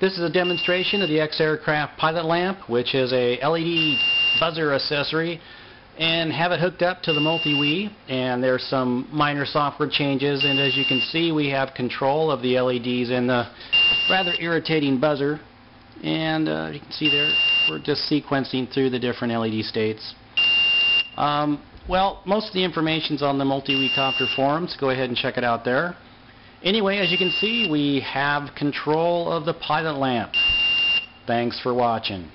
This is a demonstration of the XAircraft pilot lamp, which is a LED buzzer accessory, and have it hooked up to the MultiWii, and there's some minor software changes, and as you can see, we have control of the LEDs and the rather irritating buzzer, and uh, you can see there, we're just sequencing through the different LED states. Um, well, most of the information's on the MultiWiiCopter forums. Go ahead and check it out there. Anyway, as you can see, we have control of the pilot lamp. Thanks for watching.